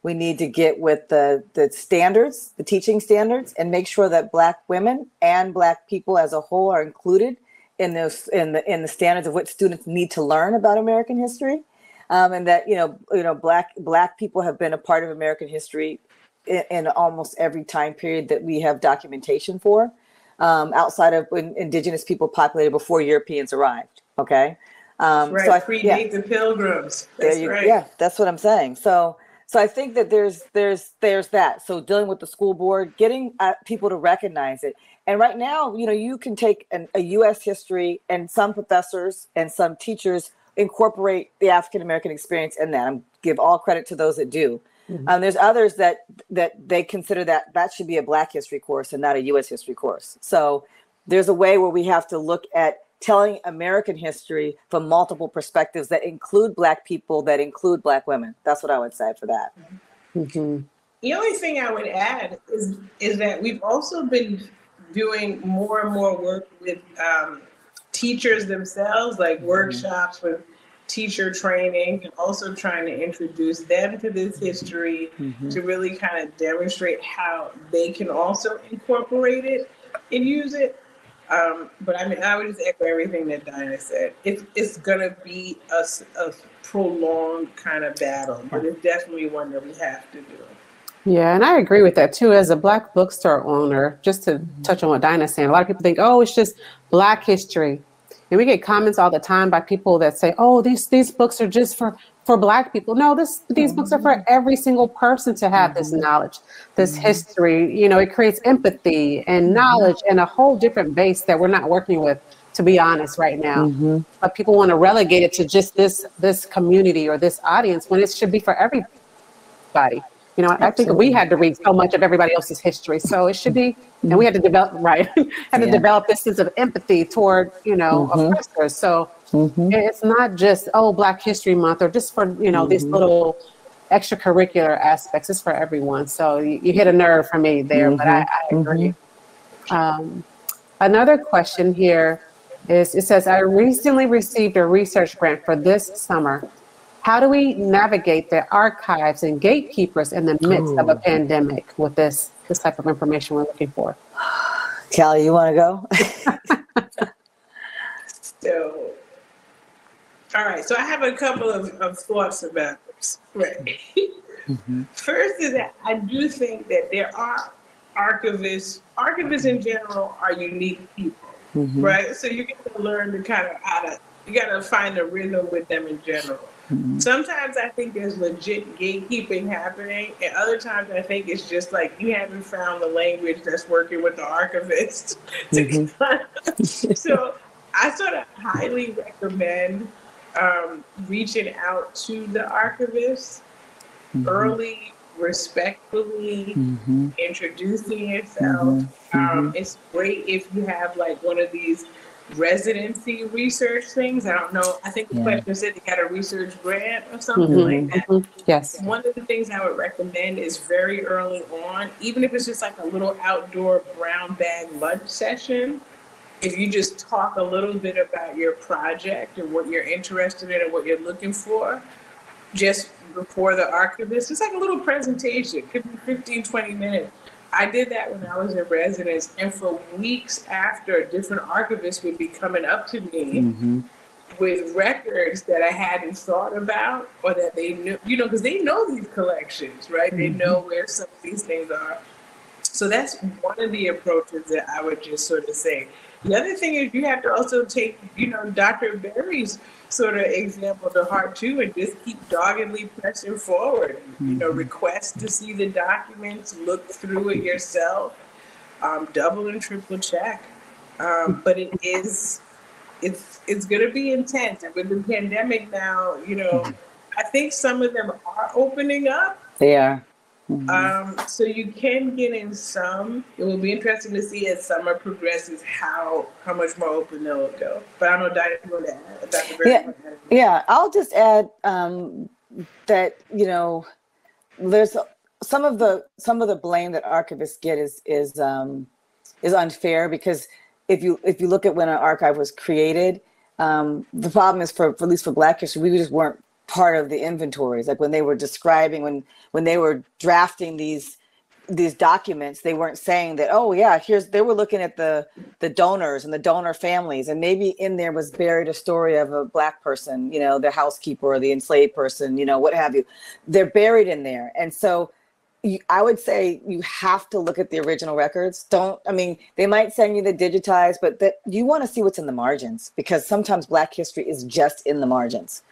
We need to get with the the standards, the teaching standards, and make sure that Black women and Black people as a whole are included in those in the in the standards of what students need to learn about American history, um, and that you know you know black black people have been a part of American history in, in almost every time period that we have documentation for, um, outside of when indigenous people populated before Europeans arrived. Okay, um, right. So I, predate yeah. the pilgrims. That's you, right. Yeah, that's what I'm saying. So so I think that there's there's there's that. So dealing with the school board, getting uh, people to recognize it, and right now, you know, you can take an, a U.S. history, and some professors and some teachers incorporate the African American experience in that. And give all credit to those that do. Mm-hmm. Um, there's others that that they consider that that should be a Black history course and not a U.S. history course. So there's a way where we have to look at telling American history from multiple perspectives that include Black people, that include Black women. That's what I would say for that. Mm-hmm. The only thing I would add is is that we've also been doing more and more work with um, teachers themselves, like mm-hmm. workshops with teacher training, and also trying to introduce them to this history mm-hmm. to really kind of demonstrate how they can also incorporate it and use it. Um, but I mean, I would just echo everything that Daina said. It's it's gonna be a, a prolonged kind of battle, but it's definitely one that we have to do. Yeah, and I agree with that too. As a black bookstore owner, just to mm-hmm. touch on what Daina's saying, a lot of people think, oh, it's just black history. And we get comments all the time by people that say, oh, these these books are just for for black people. No, this these mm-hmm. books are for mm-hmm. every single person to have mm-hmm. this knowledge, this mm-hmm. history. You know, it creates empathy and mm-hmm. knowledge and a whole different base that we're not working with, to be honest, right now. Mm-hmm. But people want to relegate it to just this this community or this audience when it should be for everybody. You know, Absolutely. I think we had to read so much of everybody else's history, so it should be, and we had to develop right, had to develop this sense of empathy toward you know mm-hmm. oppressors. So mm-hmm. it's not just oh Black History Month or just for you know mm-hmm. these little extracurricular aspects. It's for everyone. So you, you hit a nerve for me there, but I, I mm-hmm. agree. Um, another question here is it says I recently received a research grant for this summer how do we navigate the archives and gatekeepers in the midst Ooh. of a pandemic with this this type of information we're looking for? Kelly, you want to go? so, all right. So I have a couple of, of thoughts about this. Right. Mm-hmm. First is that I do think that there are archivists. Archivists in general are unique people, mm-hmm. right? So you get to learn to kind of how to you gotta find a rhythm with them in general. Mm-hmm. Sometimes I think there's legit gatekeeping happening, and other times I think it's just like you haven't found the language that's working with the archivist. Mm-hmm. so I sort of highly recommend um, reaching out to the archivist mm-hmm. early, respectfully, mm-hmm. introducing yourself. Mm-hmm. Um, mm-hmm. it's great if you have like one of these residency research things. I don't know. I think the yeah. question said they got a research grant or something mm-hmm. like that. Mm-hmm. Yes. One of the things I would recommend is very early on, even if it's just like a little outdoor brown bag lunch session. If you just talk a little bit about your project and what you're interested in and what you're looking for, just before the archivist, it's like a little presentation, could be 15, 20 minutes I did that when I was in residence, and for weeks after, different archivists would be coming up to me mm-hmm. with records that I hadn't thought about, or that they knew, you know, because they know these collections, right? Mm-hmm. They know where some of these things are. So that's one of the approaches that I would just sort of say. The other thing is you have to also take, you know, Dr. Berry's sort of example to heart too and just keep doggedly pressing forward. Mm-hmm. You know, mm-hmm. request to see the documents, look through it yourself, um, double and triple check. Um, but it is, it's it's going to be intense. And with the pandemic now, you know, mm-hmm. I think some of them are opening up. They are. Mm-hmm. Um, so you can get in some. It will be interesting to see as summer progresses how how much more open they'll go. But I don't know, Diana, you add, Dr. yeah, yeah. I'll just add um, that you know there's some of the some of the blame that archivists get is is um, is unfair because if you if you look at when an archive was created, um, the problem is for, for at least for Black history, we just weren't part of the inventories like when they were describing when when they were drafting these these documents they weren't saying that oh yeah here's they were looking at the the donors and the donor families and maybe in there was buried a story of a black person you know the housekeeper or the enslaved person you know what have you. They're buried in there and so you, i would say you have to look at the original records. Don't i mean they might send you the digitized but that you want to see what's in the margins because sometimes black history is just in the margins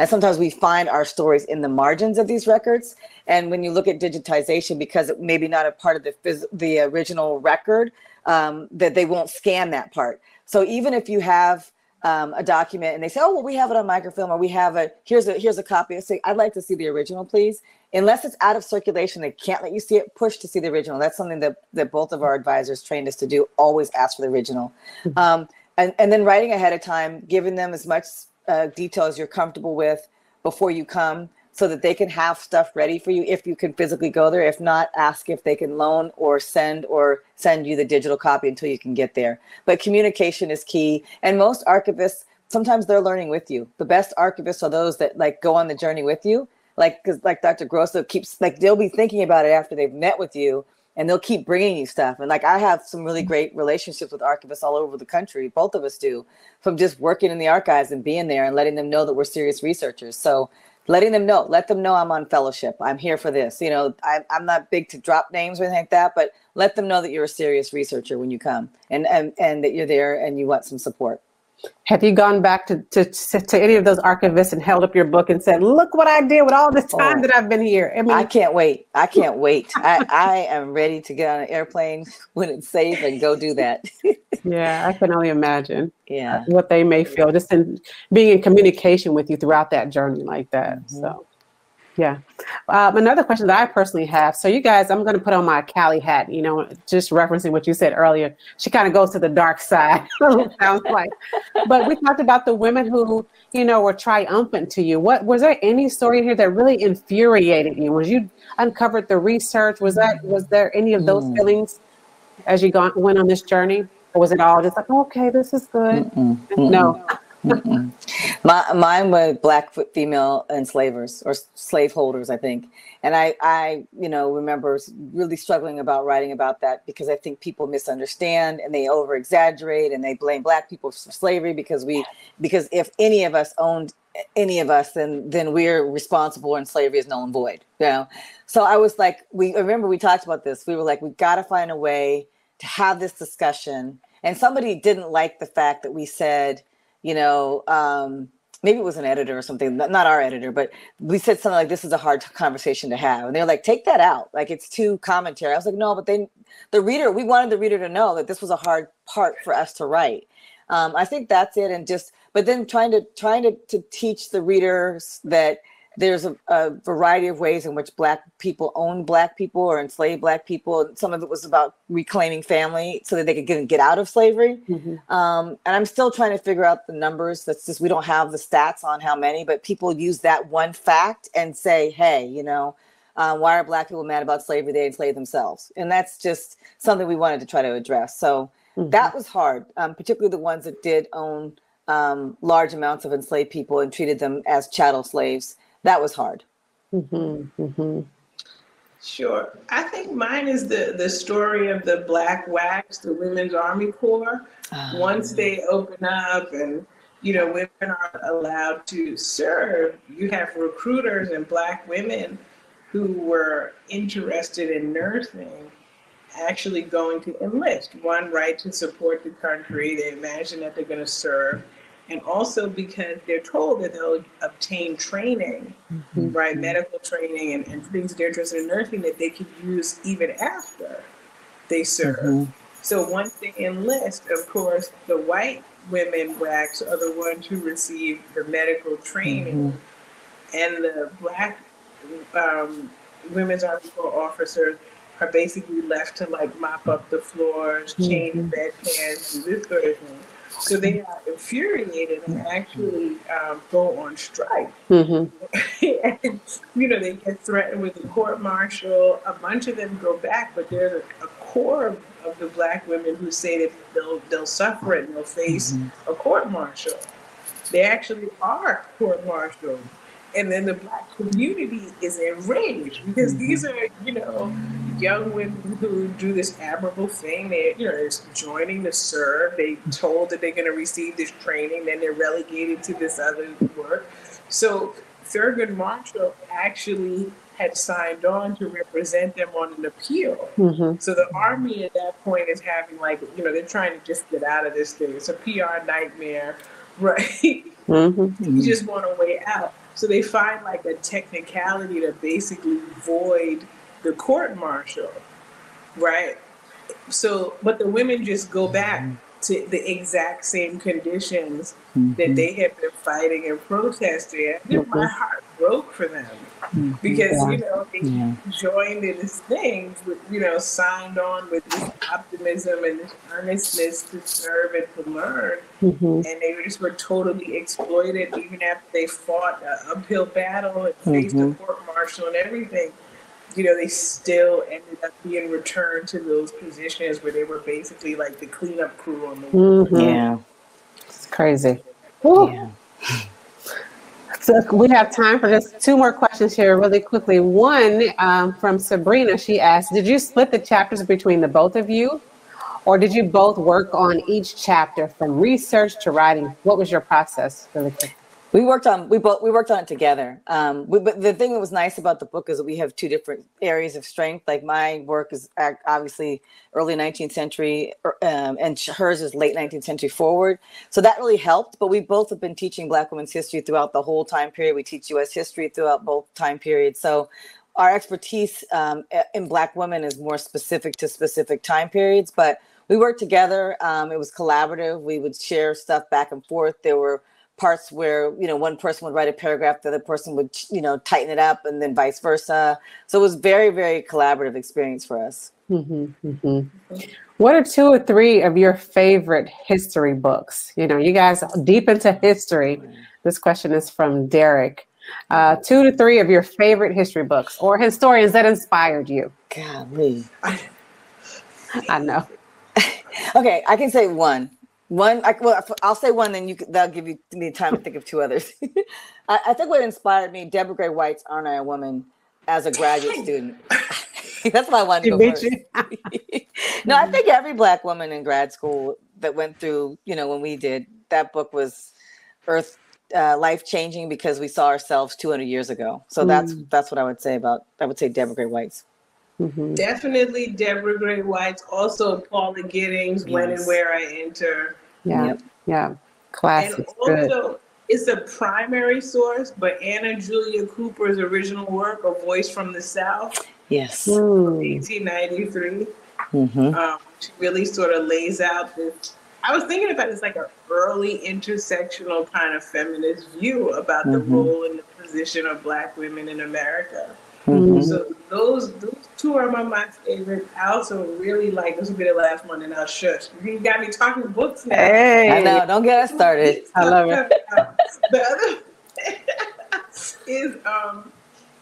and sometimes we find our stories in the margins of these records. And when you look at digitization, because it may be not a part of the phys- the original record, um, that they won't scan that part. So even if you have um, a document and they say, "Oh, well, we have it on microfilm," or "We have a here's a here's a copy," I say, "I'd like to see the original, please." Unless it's out of circulation, they can't let you see it. Push to see the original. That's something that that both of our advisors trained us to do. Always ask for the original, mm-hmm. um, and and then writing ahead of time, giving them as much uh, details you're comfortable with before you come so that they can have stuff ready for you if you can physically go there. If not, ask if they can loan or send or send you the digital copy until you can get there. But communication is key. And most archivists, sometimes they're learning with you. The best archivists are those that like go on the journey with you. Like, cause like Dr. Grosso keeps like, they'll be thinking about it after they've met with you and they'll keep bringing you stuff. And like I have some really mm-hmm. great relationships with archivists all over the country. Both of us do, from just working in the archives and being there and letting them know that we're serious researchers. So letting them know, let them know I'm on fellowship. I'm here for this. You know, I, I'm not big to drop names or anything like that, but let them know that you're a serious researcher when you come and and, and that you're there and you want some support. Have you gone back to, to, to any of those archivists and held up your book and said, "Look what I did with all this time oh, that I've been here"? I mean, I can't wait. I can't wait. I, I am ready to get on an airplane when it's safe and go do that. yeah, I can only imagine. Yeah, what they may feel just in being in communication with you throughout that journey like that. Mm-hmm. So. Yeah. Um, another question that I personally have. So, you guys, I'm going to put on my Kali hat. You know, just referencing what you said earlier. She kind of goes to the dark side. sounds like. But we talked about the women who, you know, were triumphant to you. What was there any story here that really infuriated you? Was you uncovered the research? Was that was there any of those mm. feelings as you gone went on this journey, or was it all just like, okay, this is good? Mm-mm. Mm-mm. No. Mm-hmm. My, mine were black female enslavers or slaveholders, I think. And I, I, you know, remember really struggling about writing about that because I think people misunderstand and they over exaggerate and they blame black people for slavery because we, because if any of us owned any of us, then then we're responsible and slavery is null and void. You know. So I was like, we I remember we talked about this. We were like, we got to find a way to have this discussion. And somebody didn't like the fact that we said you know, um, maybe it was an editor or something, not our editor, but we said something like, "This is a hard conversation to have," and they're like, "Take that out, like it's too commentary." I was like, "No," but then the reader, we wanted the reader to know that this was a hard part for us to write. Um, I think that's it, and just, but then trying to trying to to teach the readers that there's a, a, variety of ways in which black people own black people or enslave black people. And some of it was about reclaiming family so that they could get, get out of slavery. Mm-hmm. um, and i'm still trying to figure out the numbers. That's just we don't have the stats on how many but people use that one fact and say hey you know uh, why are black people mad about slavery? They enslaved themselves. And that's just something we wanted to try to address. So mm-hmm. that was hard um, particularly the ones that did own um, large amounts of enslaved people and treated them as chattel slaves that was hard. Mm-hmm, mm-hmm. Sure. I think mine is the, the story of the Black WACs, the Women's Army Corps. Uh, Once they open up and you know women are allowed to serve, you have recruiters and Black women who were interested in nursing actually going to enlist. One, right to support the country. They imagine that they're going to serve and also because they're told that they'll obtain training, mm-hmm. right, medical training and, and things they're interested in nursing that they could use even after they serve. Mm-hmm. So once they enlist, of course, the white women blacks are the ones who receive the medical training, mm-hmm. and the black um, women's army corps officers are basically left to like mop up the floors, change mm-hmm. bedpans, this sort of thing. So they are infuriated and actually um, go on strike. Mm-hmm. and, you know, they get threatened with a court martial. A bunch of them go back, but there's a, a core of, of, the black women who say that they'll, they'll suffer it and they'll face mm-hmm. a court martial. They actually are court martialed and then the black community is enraged because mm-hmm. these are you know young women who do this admirable thing they you know they're joining the serve they told that they're going to receive this training then they're relegated to this other work so thurgood marshall actually had signed on to represent them on an appeal. Mm-hmm. So the army at that point is having like, you know, they're trying to just get out of this thing. It's a PR nightmare, right? Mm-hmm. you just want a way out. So they find like a technicality to basically void the court martial, right? So, but the women just go back mm-hmm. To the exact same conditions mm-hmm. that they had been fighting and protesting. And mm-hmm. my heart broke for them mm-hmm. because yeah. you know they yeah. joined in this thing, with, you know, signed on with this optimism and this earnestness to serve and to learn, mm-hmm. and they just were totally exploited. Even after they fought an uphill battle and faced mm-hmm. a court martial and everything, you know, they still ended up being returned to those positions where they were basically like the cleanup crew on the. Mm-hmm. Yeah, it's crazy. Yeah. So we have time for just two more questions here, really quickly. One um, from Sabrina. She asked, "Did you split the chapters between the both of you, or did you both work on each chapter from research to writing? What was your process, really quick?" We worked on we both we worked on it together. Um, we, but the thing that was nice about the book is that we have two different areas of strength. Like my work is obviously early 19th century, er, um, and hers is late 19th century forward. So that really helped. But we both have been teaching Black women's history throughout the whole time period. We teach U.S. history throughout both time periods. So our expertise um, in Black women is more specific to specific time periods, but we worked together. Um, it was collaborative. We would share stuff back and forth. There were parts where you know one person would write a paragraph the other person would you know tighten it up and then vice versa. So it was very very collaborative experience for us. Mm-hmm, mm-hmm. what are two or three of your favorite history books? You know you guys deep into history this question is from derek. Uh, two to three of your favorite history books or historians that inspired you. Golly. I know. Okay i can say one one, I, well, I'll say one, then you that'll give you me time to think of two others. I, I, think what inspired me, Deborah Gray White's "Aren't I a Woman?" as a graduate student. That's why I wanted to go first. no, I think every black woman in grad school that went through, you know, when we did that book was earth uh, life changing because we saw ourselves 200 years ago. So mm. that's that's what I would say about I would say Deborah Gray White's. Mm-hmm. Definitely Deborah Gray White's. Also Paula Giddings, yes. When and Where I Enter. Yeah. Yep. Yeah. Classic. And also, good. it's a primary source, but Anna Julia Cooper's original work, A Voice from the South, yes, mm. 1893, mm-hmm. um, she really sort of lays out this. I was thinking about it as like an early intersectional kind of feminist view about mm-hmm. the role and the position of Black women in America. Mm-hmm. So those those two are my, my favorite. I also really like this will be the last one, and I'll shush. You got me talking books now. Hey, I know. Don't get us started. I love it. the other is um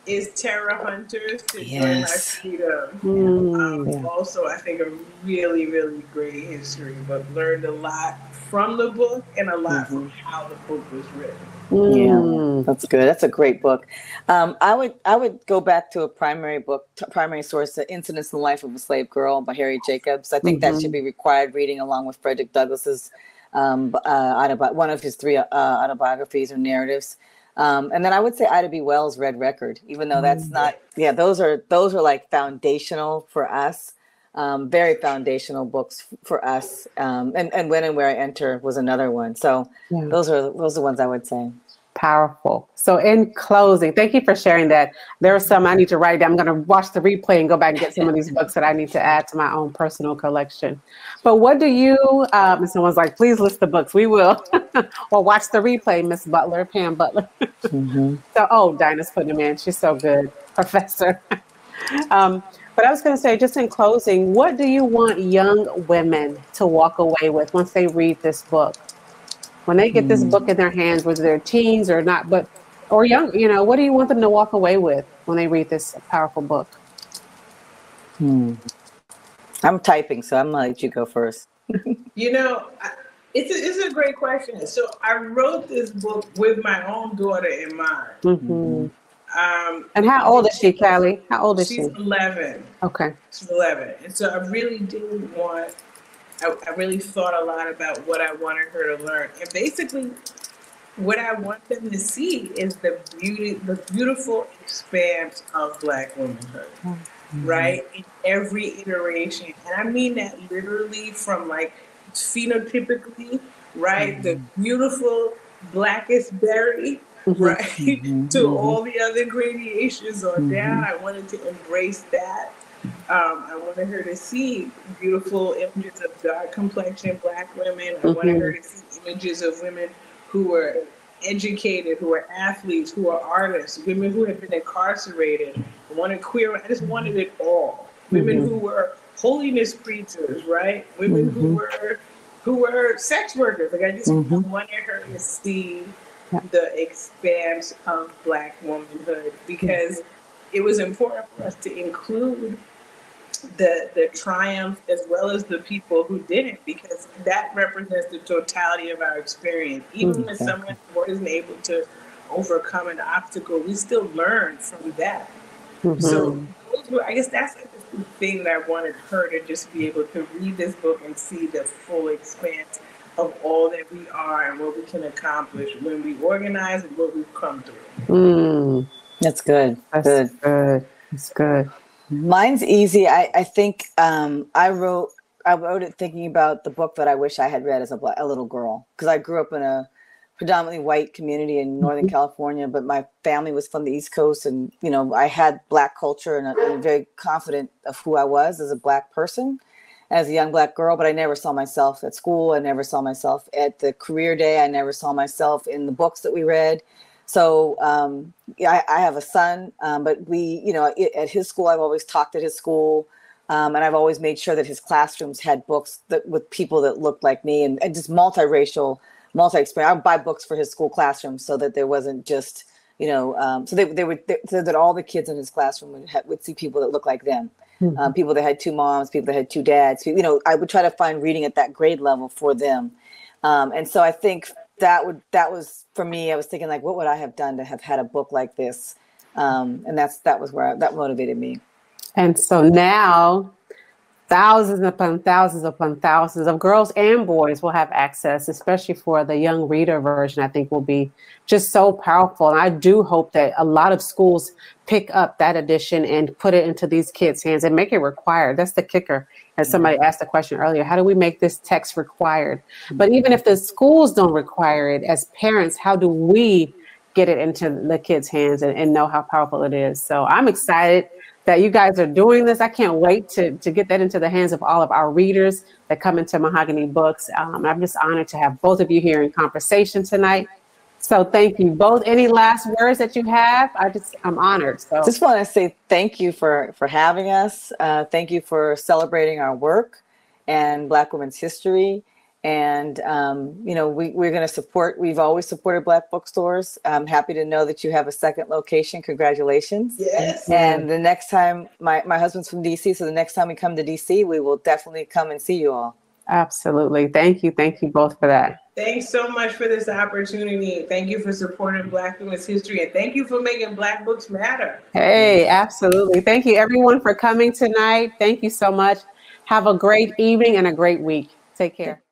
is Tera Hunter's to yes. 'Joy my freedom. Mm, um, yeah. Also, I think a really really great history, but learned a lot from the book and a lot mm-hmm. from how the book was written. Mm. Yeah, that's good. That's a great book. Um, I would I would go back to a primary book, t- primary source, "The Incidents in the Life of a Slave Girl" by Harriet Jacobs. I think mm-hmm. that should be required reading along with Frederick Douglass's um, uh, autobi- one of his three uh, autobiographies or narratives. Um, and then I would say Ida B. Wells' Red Record, even though that's mm. not yeah, those are those are like foundational for us um, very foundational books for us. Um, and, and When and Where I Enter was another one. So yeah. those are those are the ones I would say. Powerful. So in closing, thank you for sharing that. There are some I need to write down. I'm going to watch the replay and go back and get some of these books that I need to add to my own personal collection. But what do you, um, and someone's like, please list the books. We will. or watch the replay, Miss Butler, Pam Butler. mm-hmm. So, oh, Daina's putting them in. She's so good, Professor. um, but I was going to say, just in closing, what do you want young women to walk away with once they read this book? When they get mm. this book in their hands, whether they're teens or not, but or young, you know, what do you want them to walk away with when they read this powerful book? Hmm. I'm typing, so I'm gonna let you go first. you know, it's a, it's a great question. So I wrote this book with my own daughter in mind. Mm-hmm. Um, and how old is she, Kali? How old is she's she? She's 11. Okay. She's 11. And so I really did want, I, I really thought a lot about what I wanted her to learn. And basically, what I want them to see is the beauty, the beautiful expanse of Black womanhood, mm-hmm. right? In every iteration. And I mean that literally from like phenotypically, right? Mm-hmm. The beautiful blackest berry. Right? Mm-hmm. to mm-hmm. all the other gradations on mm-hmm. down. I wanted to embrace that. Um, I wanted her to see beautiful images of dark complexion black women. I wanted her to see images of women who were educated, who were athletes, who are artists, women who had been incarcerated. I wanted queer. I just wanted it all. Women who were holiness preachers, right? Women who were who were sex workers. Like I just wanted her to see the expanse of Black womanhood because it was important for us to include the the triumph as well as the people who didn't because that represents the totality of our experience. Even when someone wasn't able to overcome an obstacle, we still learn from that. Mm-hmm. So I guess that's like the thing that I wanted her to just be able to read this book and see the full expanse of all that we are and what we can accomplish when we organize and what we've come through. Mm, that's good. That's good. good. That's good. Mine's easy. I, I think um, I wrote I wrote it thinking about the book that I wish I had read as a, a little girl because I grew up in a predominantly white community in Northern mm-hmm. California, but my family was from the East Coast, and you know I had black culture and I'm very confident of who I was as a black person as a young black girl, but I never saw myself at school. I never saw myself at the career day. I never saw myself in the books that we read. So um, I, I, have a son, um, but we, you know, at his school, I've always talked at his school. Um, and I've always made sure that his classrooms had books that with people that looked like me and, and just multiracial, multi-experience. I would buy books for his school classroom so that there wasn't just, you know, um, so they, they would, they, so that all the kids in his classroom would, have, would see people that look like them mm-hmm. um, people that had two moms, people that had two dads. You know, I would try to find reading at that grade level for them. Um, and so I think that would that was for me. I was thinking like, what would I have done to have had a book like this? Um, and that's that was where I, that motivated me. And so now thousands upon thousands upon thousands of girls and boys will have access, especially for the young reader version. I think will be just so powerful. And I do hope that a lot of schools pick up that edition and put it into these kids' hands and make it required. That's the kicker. As mm-hmm. somebody asked the question earlier, how do we make this text required? But mm-hmm. even if the schools don't require it, as parents, how do we get it into the kids' hands and, and know how powerful it is? So I'm excited that you guys are doing this. I can't wait to, to get that into the hands of all of our readers that come into Mahogany Books. Um, I'm just honored to have both of you here in conversation tonight. So thank you both. Any last words that you have? I just I'm honored. So just want to say thank you for for having us. Uh, thank you for celebrating our work and Black women's history. And um, you know we, we're going to support. We've always supported Black bookstores. I'm happy to know that you have a second location. Congratulations! Yes. And the next time, my my husband's from DC, so the next time we come to DC, we will definitely come and see you all. Absolutely. Thank you. Thank you both for that. Thanks so much for this opportunity. Thank you for supporting Black women's history and thank you for making Black books matter. Hey, absolutely. Thank you everyone for coming tonight. Thank you so much. Have a great evening and a great week. Take care.